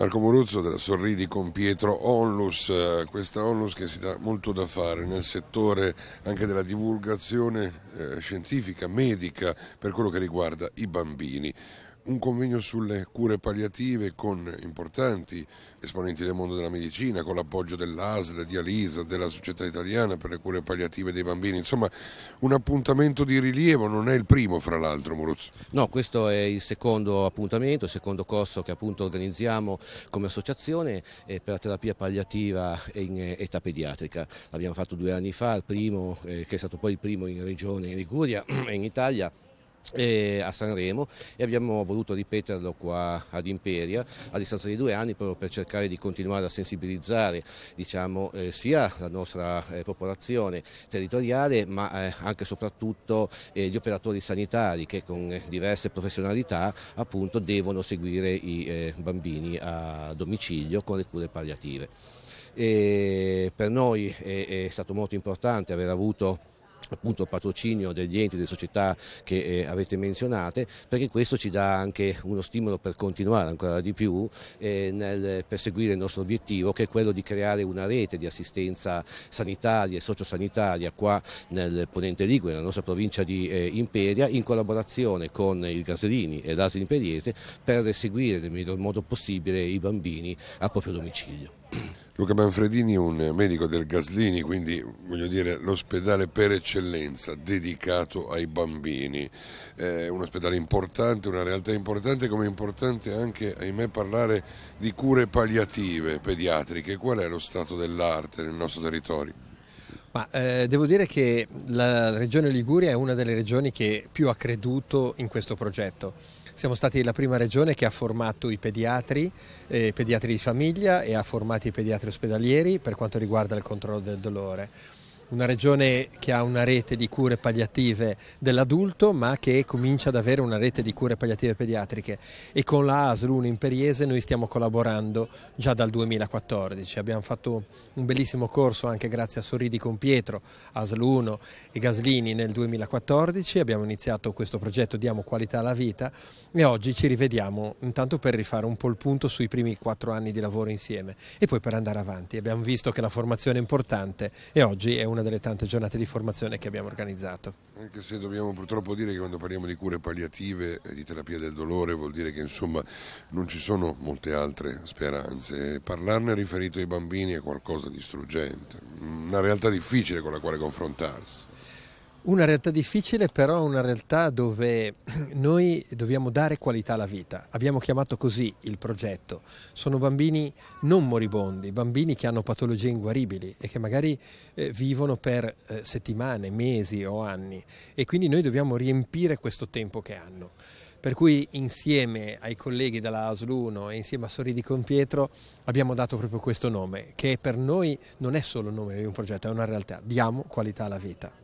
Marco Moruzzo della Sorridi con Pietro Onlus, eh, questa Onlus che si dà molto da fare nel settore anche della divulgazione eh, scientifica, medica per quello che riguarda i bambini un convegno sulle cure palliative con importanti esponenti del mondo della medicina, con l'appoggio dell'ASL, di Alisa, della Società Italiana per le cure palliative dei bambini, insomma un appuntamento di rilievo, non è il primo fra l'altro Moruzzo. No, questo è il secondo appuntamento, il secondo corso che appunto organizziamo come associazione per la terapia palliativa in età pediatrica. L'abbiamo fatto due anni fa, il primo, eh, che è stato poi il primo in regione in Liguria e in Italia a Sanremo e abbiamo voluto ripeterlo qua ad Imperia a distanza di due anni proprio per cercare di continuare a sensibilizzare diciamo, eh, sia la nostra eh, popolazione territoriale ma eh, anche e soprattutto eh, gli operatori sanitari che con eh, diverse professionalità appunto devono seguire i eh, bambini a domicilio con le cure palliative. E per noi è, è stato molto importante aver avuto appunto patrocinio degli enti, delle società che eh, avete menzionate, perché questo ci dà anche uno stimolo per continuare ancora di più eh, nel perseguire il nostro obiettivo che è quello di creare una rete di assistenza sanitaria e sociosanitaria qua nel Ponente Ligure, nella nostra provincia di eh, Imperia, in collaborazione con il Gaserini e l'Asili Imperiese per seguire nel miglior modo possibile i bambini a proprio domicilio. Luca Manfredini è un medico del Gaslini, quindi voglio dire l'ospedale per eccellenza dedicato ai bambini. È un ospedale importante, una realtà importante, come è importante anche, ahimè, parlare di cure palliative pediatriche. Qual è lo stato dell'arte nel nostro territorio? Ma, eh, devo dire che la regione Liguria è una delle regioni che più ha creduto in questo progetto siamo stati la prima regione che ha formato i pediatri, eh, pediatri di famiglia e ha formato i pediatri ospedalieri per quanto riguarda il controllo del dolore una regione che ha una rete di cure palliative dell'adulto ma che comincia ad avere una rete di cure palliative pediatriche e con la ASL 1 Imperiese noi stiamo collaborando già dal 2014. Abbiamo fatto un bellissimo corso anche grazie a Sorridi con Pietro, ASL 1 e Gaslini nel 2014, abbiamo iniziato questo progetto Diamo qualità alla vita e oggi ci rivediamo intanto per rifare un po' il punto sui primi quattro anni di lavoro insieme e poi per andare avanti. Abbiamo visto che la formazione è importante e oggi è una una delle tante giornate di formazione che abbiamo organizzato. Anche se dobbiamo purtroppo dire che quando parliamo di cure palliative e di terapia del dolore vuol dire che insomma non ci sono molte altre speranze. Parlarne riferito ai bambini è qualcosa di struggente, una realtà difficile con la quale confrontarsi. Una realtà difficile però una realtà dove noi dobbiamo dare qualità alla vita. Abbiamo chiamato così il progetto. Sono bambini non moribondi, bambini che hanno patologie inguaribili e che magari eh, vivono per eh, settimane, mesi o anni e quindi noi dobbiamo riempire questo tempo che hanno. Per cui insieme ai colleghi della ASL 1 e insieme a Sorridi con Pietro abbiamo dato proprio questo nome, che per noi non è solo il nome di un progetto, è una realtà. Diamo qualità alla vita.